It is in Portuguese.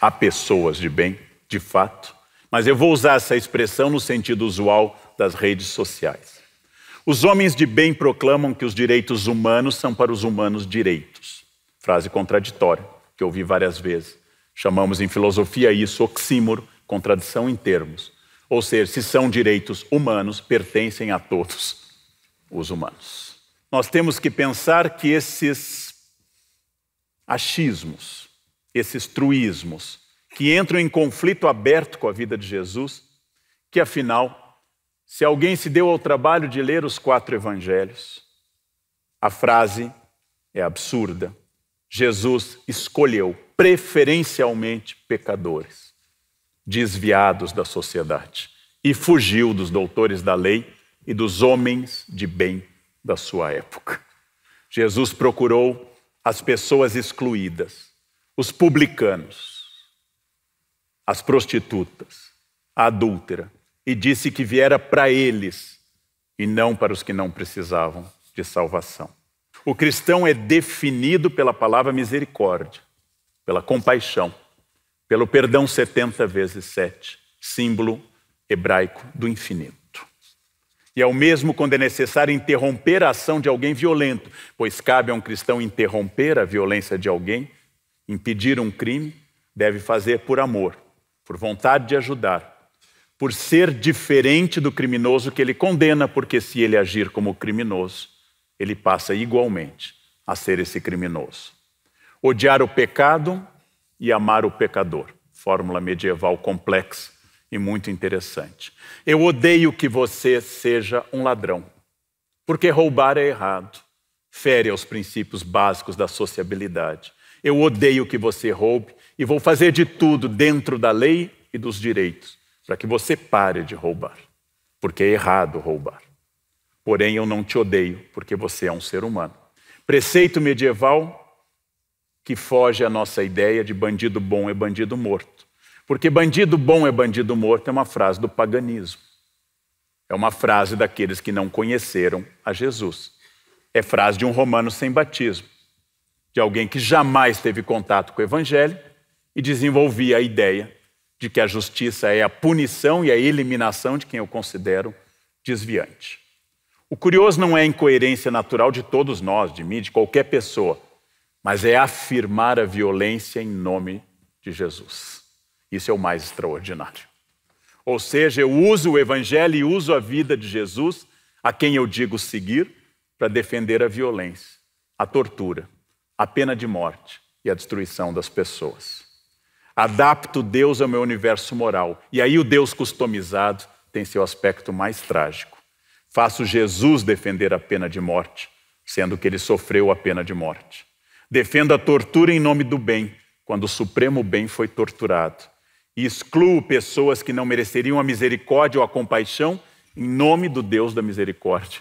Há pessoas de bem, de fato, mas eu vou usar essa expressão no sentido usual das redes sociais. Os homens de bem proclamam que os direitos humanos são para os humanos direitos. Frase contraditória, que ouvi várias vezes. Chamamos em filosofia isso oxímoro, contradição em termos. Ou seja, se são direitos humanos, pertencem a todos os humanos. Nós temos que pensar que esses achismos, esses truísmos, que entram em conflito aberto com a vida de Jesus, que afinal, se alguém se deu ao trabalho de ler os quatro evangelhos, a frase é absurda. Jesus escolheu preferencialmente pecadores, desviados da sociedade, e fugiu dos doutores da lei e dos homens de bem da sua época. Jesus procurou as pessoas excluídas, os publicanos, as prostitutas, a adúltera, e disse que viera para eles e não para os que não precisavam de salvação. O cristão é definido pela palavra misericórdia, pela compaixão, pelo perdão 70 vezes 7, símbolo hebraico do infinito. E é o mesmo quando é necessário interromper a ação de alguém violento, pois cabe a um cristão interromper a violência de alguém, impedir um crime, deve fazer por amor, por vontade de ajudar, por ser diferente do criminoso que ele condena, porque se ele agir como criminoso, ele passa igualmente a ser esse criminoso. Odiar o pecado e amar o pecador. Fórmula medieval complexa e muito interessante. Eu odeio que você seja um ladrão, porque roubar é errado, fere aos princípios básicos da sociabilidade. Eu odeio que você roube e vou fazer de tudo dentro da lei e dos direitos para que você pare de roubar, porque é errado roubar. Porém, eu não te odeio, porque você é um ser humano. Preceito medieval que foge à nossa ideia de bandido bom é bandido morto. Porque bandido bom é bandido morto é uma frase do paganismo. É uma frase daqueles que não conheceram a Jesus. É frase de um romano sem batismo, de alguém que jamais teve contato com o evangelho e desenvolvia a ideia de que a justiça é a punição e a eliminação de quem eu considero desviante. O curioso não é a incoerência natural de todos nós, de mim, de qualquer pessoa, mas é afirmar a violência em nome de Jesus. Isso é o mais extraordinário. Ou seja, eu uso o Evangelho e uso a vida de Jesus, a quem eu digo seguir, para defender a violência, a tortura, a pena de morte e a destruição das pessoas. Adapto Deus ao meu universo moral. E aí o Deus customizado tem seu aspecto mais trágico. Faço Jesus defender a pena de morte, sendo que ele sofreu a pena de morte. Defendo a tortura em nome do bem, quando o supremo bem foi torturado e excluo pessoas que não mereceriam a misericórdia ou a compaixão em nome do Deus da misericórdia.